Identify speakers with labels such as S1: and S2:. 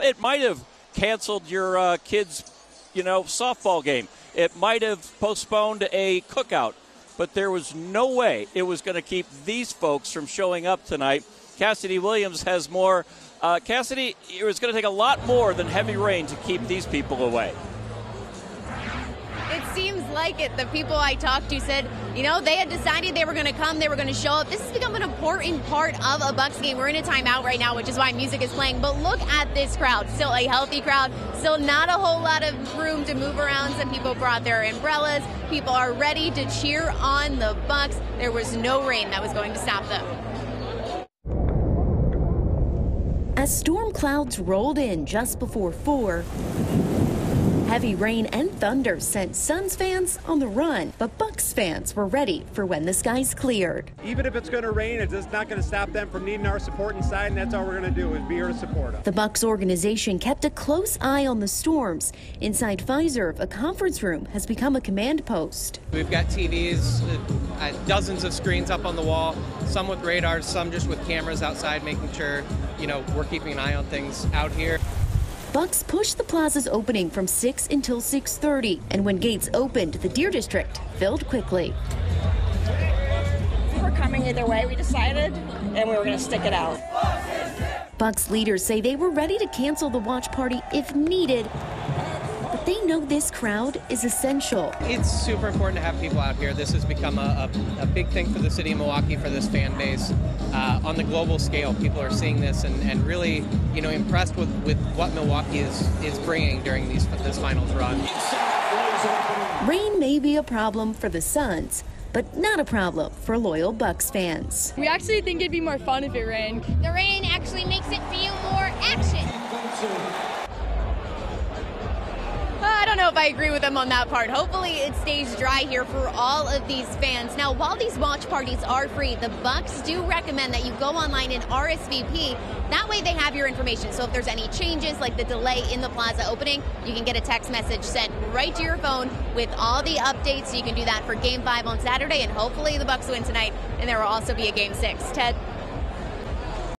S1: It might have canceled your uh, kids' you know, softball game. It might have postponed a cookout, but there was no way it was going to keep these folks from showing up tonight. Cassidy Williams has more. Uh, Cassidy, it was going to take a lot more than heavy rain to keep these people away.
S2: Seems like it. The people I talked to said, you know, they had decided they were going to come, they were going to show up. This has become an important part of a Bucks game. We're in a timeout right now, which is why music is playing. But look at this crowd. Still a healthy crowd. Still not a whole lot of room to move around. Some people brought their umbrellas. People are ready to cheer on the Bucks. There was no rain that was going to stop them.
S3: As storm clouds rolled in just before 4, Heavy rain and thunder sent Suns fans on the run, but Bucks fans were ready for when the skies cleared.
S4: Even if it's going to rain, it's just not going to stop them from needing our support inside, and that's all we're going to do is be here to support them.
S3: The Bucks organization kept a close eye on the storms. Inside Fiserv, a conference room has become a command post.
S5: We've got TVs, uh, dozens of screens up on the wall, some with radars, some just with cameras outside, making sure, you know, we're keeping an eye on things out here.
S3: Bucks pushed the plaza's opening from 6 until 6.30, and when gates opened, the Deer District filled quickly.
S6: We were coming either way, we decided, and we were going to stick it out.
S3: Bucks leaders say they were ready to cancel the watch party if needed, they know this crowd is essential.
S5: It's super important to have people out here. This has become a, a, a big thing for the city of Milwaukee, for this fan base. Uh, on the global scale, people are seeing this and, and really, you know, impressed with, with what Milwaukee is, is bringing during these, this finals run.
S3: Rain may be a problem for the Suns, but not a problem for loyal Bucks fans.
S7: We actually think it'd be more fun if it rained.
S2: The rain actually makes it feel more action. Know if I agree with them on that part. Hopefully it stays dry here for all of these fans. Now, while these watch parties are free, the Bucks do recommend that you go online and RSVP. That way they have your information. So if there's any changes like the delay in the plaza opening, you can get a text message sent right to your phone with all the updates. You can do that for game 5 on Saturday and hopefully the Bucks win tonight and there will also be a game 6. Ted